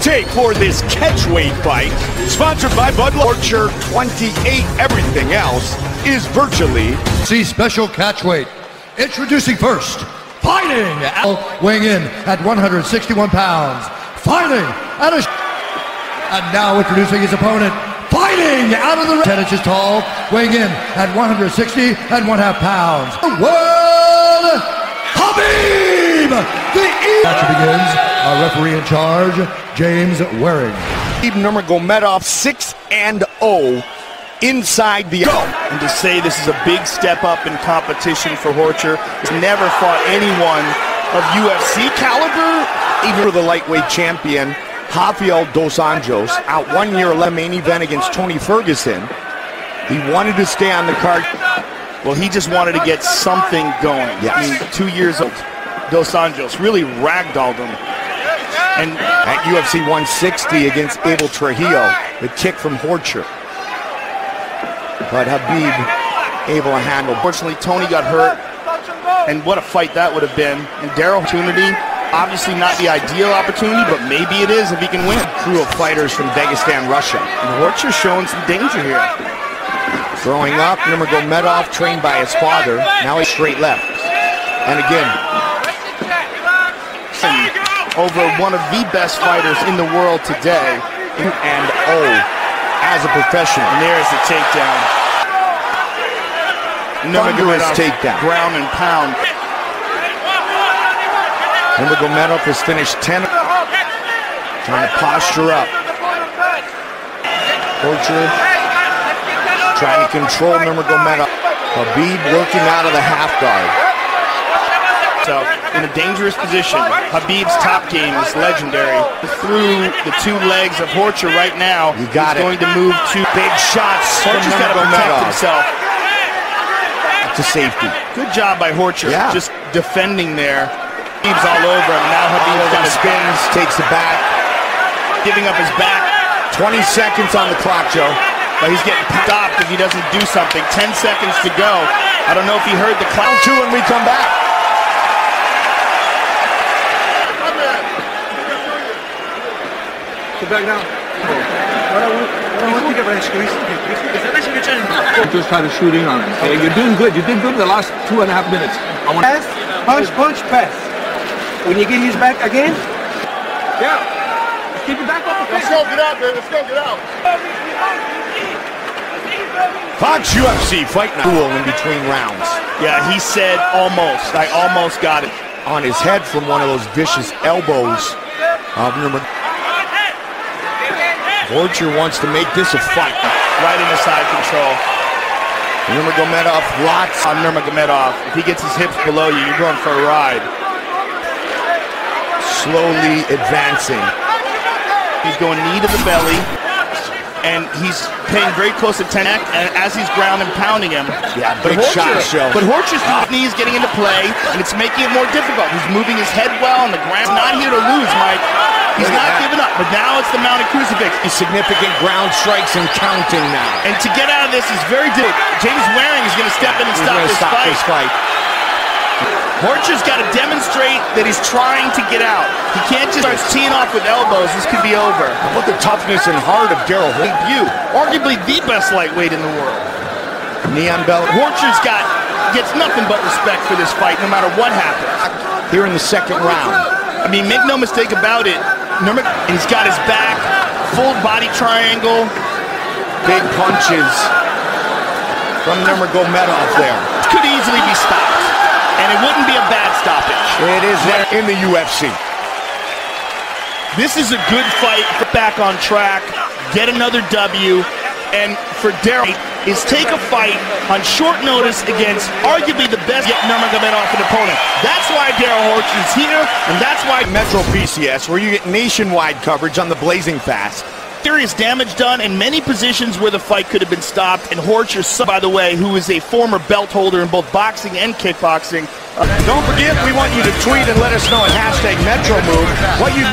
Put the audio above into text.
tape for this catchweight fight, sponsored by Bud Orchard 28. Everything else is virtually. See special catchweight. Introducing first, fighting, weighing in at 161 pounds, fighting at a. And now introducing his opponent, fighting out of the 10 inches tall, weighing in at 160 and one half pounds. The world, Khabib! The match begins. Our referee in charge, James Warring. Khabib Nurmagomedov 6 and 0 inside the go. And to say this is a big step up in competition for Horcher, he's never fought anyone of UFC caliber, even for the lightweight champion. Rafael Dos Anjos out one year 11 main event against Tony Ferguson. He wanted to stay on the card. Well, he just wanted to get something going. Yes. I mean, two years old. Dos Anjos really ragdolled him. And at UFC 160 against Abel Trujillo, the kick from Horcher. But Khabib able to handle. Fortunately, Tony got hurt. And what a fight that would have been. And Darrell opportunity, obviously not the ideal opportunity, but maybe it is if he can win. Crew of fighters from Dagestan, Russia. And Horcher's showing some danger here. Growing up, Nurmagomedov trained by his father. Now he's straight left. And again. Over one of the best fighters in the world today. And oh, as a professional. And there's the takedown. Thunderous takedown. Ground and pound. Nurmagomedov has finished 10. Trying to posture up. Horcher trying to control Nurmagomedov. Khabib working out of the half guard. So in a dangerous position. Khabib's top game is legendary. Through the two legs of Horcher right now, you got he's it. going to move to big shots. Horcher's got to protect himself. To safety. Good job by Horcher. Yeah. Just defending there. Khabib's all over him. Now Khabib's got his spins, takes it back. Giving up his back. 20 seconds on the clock, Joe. But he's getting stopped if he doesn't do something. 10 seconds to go. I don't know if he heard the clock. Two when we come back. Sit back down. Just try to shoot in on it. Okay, you're doing good. You did good the last two and a half minutes. I want pass, punch, punch, pass. When you get his back again, yeah. Keep it back up. Let's go, get out, man. Let's go, get out. Fox UFC fight duel in between rounds. Yeah, he said almost. I almost got it. On his head from one of those vicious elbows uh, of Nurmagomedov. Horcher wants to make this a fight. Right in the side control. Nurmagomedov lots on Nurmagomedov. If he gets his hips below you, you're going for a ride. Slowly advancing. He's going knee to the belly. And he's paying very close attention And as he's ground and pounding him. Yeah, but big Horcher, shot, Joe. But Horcher's knees getting into play, and it's making it more difficult. He's moving his head well on the ground. He's not here to lose, Mike. He's not giving up. But now it's the mounted crucifix. He's significant ground strikes and counting now. And to get out of this is very difficult. James Warring is going to step in and He's stop, this, stop fight. this fight. Horcher's got to demonstrate that he's trying to get out. He can't just start teeing off with elbows. This could be over. About the toughness and heart of Darrell Debut, arguably the best lightweight in the world. Neon Bell. Horcher's got gets nothing but respect for this fight, no matter what happens. Here in the second round. I mean, make no mistake about it. Nurmag- he's got his back, full body triangle. Big punches from Nurmagomedov there. Could easily be stopped. And it wouldn't be a bad stoppage. It is there in the UFC. This is a good fight. Get back on track. Get another W. And for Darrell, is take a fight on short notice against arguably the best get Nurmagomedov an opponent. That's why Darrell Horch is here, and that's why Metro PCS, where you get nationwide coverage on the Blazing Fast. serious damage done in many positions where the fight could have been stopped. And Horcher, by the way, who is a former belt holder in both boxing and kickboxing. Uh, Don't forget, we want you to tweet and let us know at hashtag MetroMove what you.